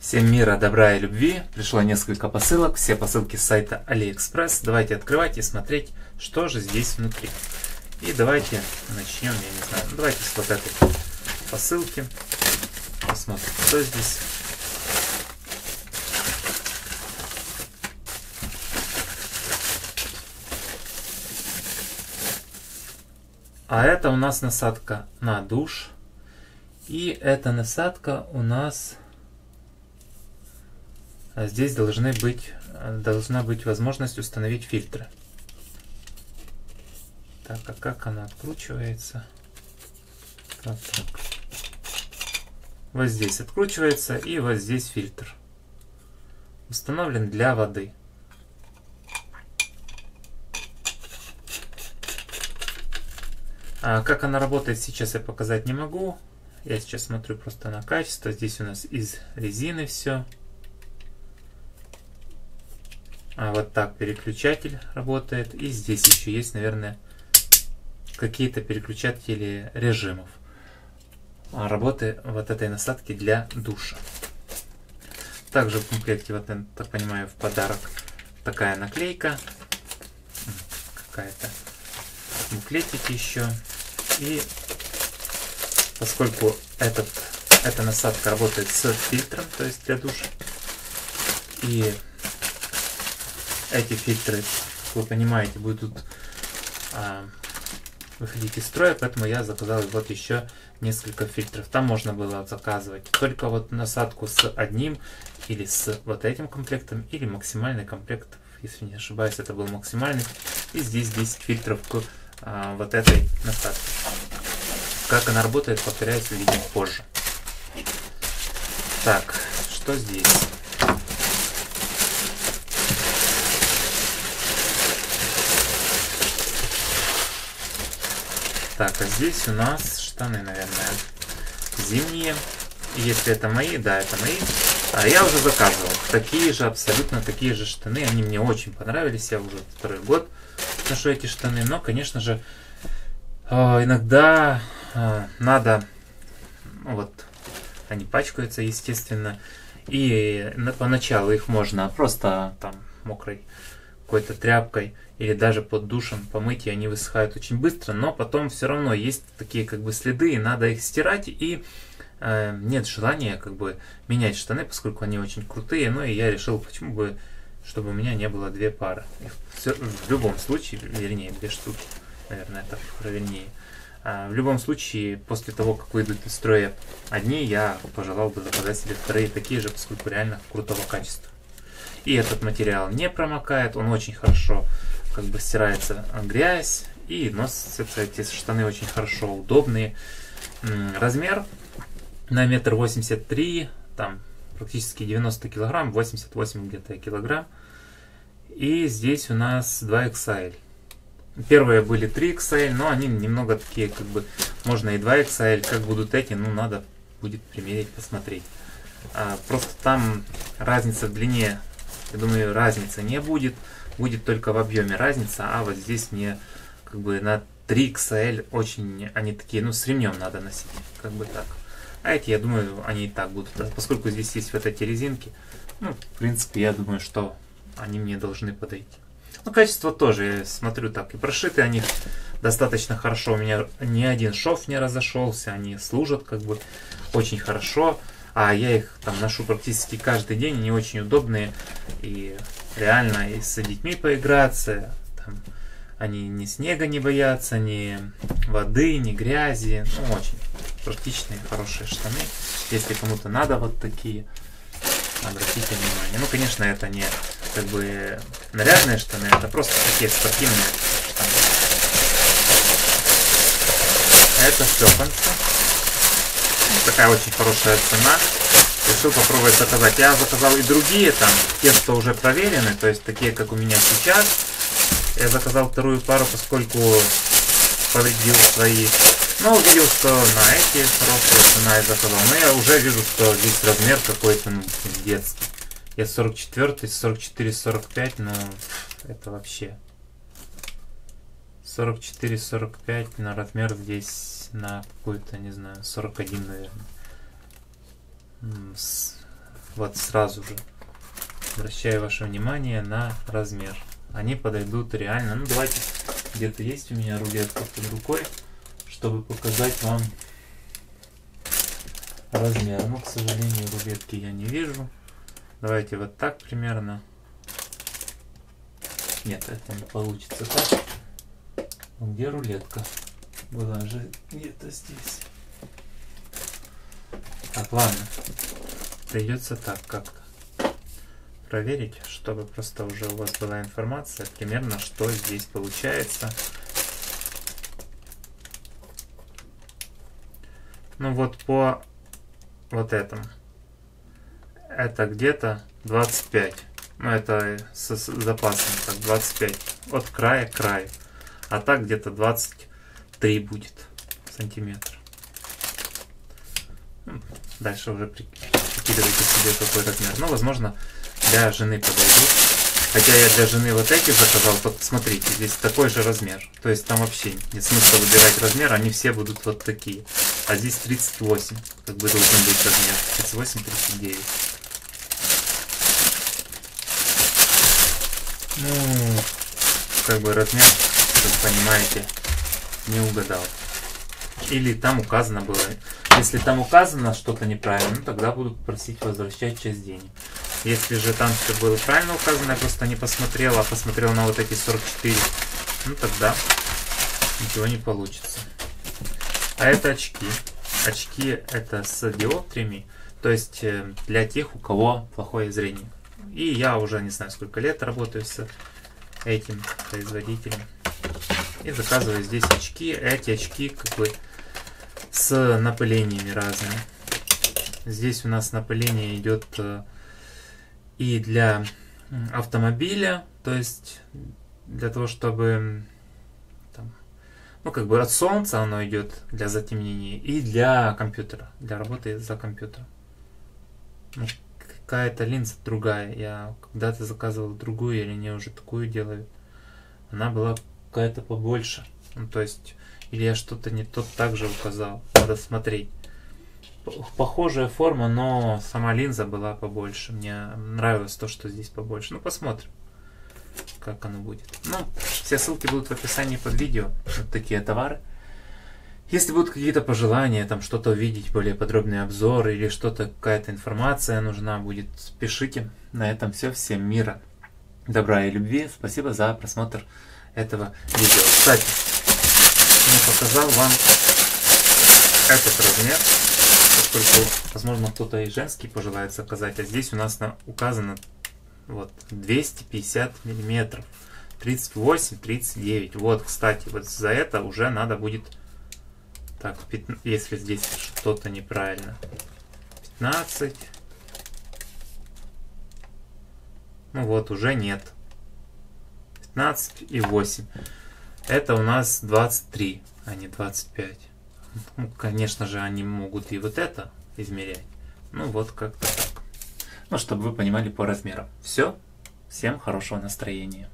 Всем мира, добра и любви. Пришло несколько посылок, все посылки с сайта AliExpress. Давайте открывать и смотреть, что же здесь внутри. И давайте начнем, я не знаю, давайте с вот этой посылки. Посмотрим, что здесь. А это у нас насадка на душ. И эта насадка у нас... А здесь должны быть, должна быть возможность установить фильтры. Так, а как она откручивается? Так, так. Вот здесь откручивается и вот здесь фильтр. Установлен для воды. А как она работает сейчас я показать не могу. Я сейчас смотрю просто на качество. Здесь у нас из резины все. А вот так переключатель работает. И здесь еще есть, наверное, какие-то переключатели режимов а, работы вот этой насадки для душа. Также в комплекте, вот я так понимаю, в подарок такая наклейка. Какая-то буклетик еще. И поскольку этот, эта насадка работает с фильтром, то есть для душа, и эти фильтры, вы понимаете, будут а, выходить из строя, поэтому я заказал вот еще несколько фильтров. Там можно было заказывать только вот насадку с одним или с вот этим комплектом, или максимальный комплект, если не ошибаюсь, это был максимальный. И здесь 10 фильтров к а, вот этой насадке. Как она работает, повторяюсь, увидим позже. Так, что здесь? Так, а здесь у нас штаны, наверное, зимние. Если это мои, да, это мои. А я уже заказывал. Такие же, абсолютно такие же штаны. Они мне очень понравились. Я уже второй год ношу эти штаны. Но, конечно же, а, иногда а, надо, вот, они пачкаются, естественно, и поначалу их можно просто там мокрой какой-то тряпкой или даже под душем помыть, и они высыхают очень быстро, но потом все равно есть такие как бы следы, и надо их стирать, и э, нет желания как бы менять штаны, поскольку они очень крутые, ну и я решил, почему бы, чтобы у меня не было две пары. Все, в любом случае, вернее, две штуки, наверное, так правильнее. А, в любом случае, после того, как выйдут из строя одни, я пожелал бы заказать себе вторые такие же, поскольку реально крутого качества. И этот материал не промокает, он очень хорошо как бы стирается грязь и носятся эти штаны очень хорошо, удобные. Размер на метр восемьдесят три, там практически 90 килограмм, 88 где-то килограмм. И здесь у нас 2 XL. Первые были 3 XL, но они немного такие, как бы, можно и 2 XL. Как будут эти, ну, надо будет примерить, посмотреть. А, просто там разница в длине, я думаю, разницы не будет. Будет только в объеме разница, а вот здесь мне, как бы, на 3 XL очень, они такие, ну, с ремнем надо носить, как бы так. А эти, я думаю, они и так будут, поскольку здесь есть вот эти резинки, ну, в принципе, я думаю, что они мне должны подойти. Ну, качество тоже, я смотрю так, и прошиты они достаточно хорошо. У меня ни один шов не разошелся, они служат как бы очень хорошо. А я их там ношу практически каждый день, они очень удобные. И реально и с детьми поиграться, там, они ни снега не боятся, ни воды, ни грязи. Ну, очень практичные, хорошие штаны. Если кому-то надо вот такие, обратите внимание. Ну, конечно, это не как бы нарядные штаны, это просто такие спортивные штаны. Это шлепанцы. Такая очень хорошая цена. Решил попробовать заказать. Я заказал и другие там, те, что уже проверены, то есть такие, как у меня сейчас. Я заказал вторую пару, поскольку повредил свои. Но увидел, что на эти хорошие цена я заказал. Но я уже вижу, что здесь размер какой-то ну, детский. Я 44, 44, 45, но это вообще. 44, 45 на размер здесь на какой-то, не знаю, 41, наверное. Вот сразу же обращаю ваше внимание на размер. Они подойдут реально. Ну давайте, где-то есть у меня рулетка под рукой, чтобы показать вам размер. Но, к сожалению, рулетки я не вижу. Давайте вот так примерно. Нет, это не получится так. Где рулетка? Была же где-то здесь. Так, ладно. Придется так как-то проверить, чтобы просто уже у вас была информация примерно, что здесь получается. Ну вот по вот этому. Это где-то 25. Ну это с, запасом, так 25. От края к краю. А так где-то 23 будет сантиметра. Дальше уже прикидывайте себе какой размер. Ну, возможно, для жены подойдут. Хотя я для жены вот эти заказал, вот смотрите, здесь такой же размер. То есть там вообще нет смысла выбирать размер, они все будут вот такие. А здесь 38, как бы должен быть размер. 38-39. Ну, как бы размер, как понимаете, не угадал. Или там указано было. Если там указано что-то неправильно, ну, тогда будут просить возвращать часть денег. Если же там все было правильно указано, я просто не посмотрел, а посмотрел на вот эти 44, ну тогда ничего не получится. А это очки. Очки это с диоптриями, то есть э, для тех, у кого плохое зрение. И я уже не знаю сколько лет работаю с этим производителем. И заказываю здесь очки. Эти очки как бы с напылениями разными. Здесь у нас напыление идет э, и для автомобиля, то есть для того, чтобы там, ну как бы от солнца оно идет для затемнения и для компьютера, для работы за компьютером. Ну, какая-то линза другая. Я когда-то заказывал другую, или не уже такую делаю. Она была какая-то побольше. Ну, то есть, или я что-то не тот также указал. Надо смотреть похожая форма, но сама линза была побольше. Мне нравилось то, что здесь побольше. Ну, посмотрим, как оно будет. Ну, все ссылки будут в описании под видео. Вот такие товары. Если будут какие-то пожелания, там что-то увидеть, более подробный обзор или что-то, какая-то информация нужна будет, пишите. На этом все. Всем мира, добра и любви. Спасибо за просмотр этого видео. Кстати, я показал вам этот размер поскольку, возможно, кто-то и женский пожелает заказать, а здесь у нас на, указано вот 250 миллиметров, 38, 39. Вот, кстати, вот за это уже надо будет, так, 15, если здесь что-то неправильно, 15, ну вот, уже нет, 15 и 8. Это у нас 23, а не 25. Ну, конечно же, они могут и вот это измерять. Ну, вот как-то так. Ну, чтобы вы понимали по размерам. Все. Всем хорошего настроения.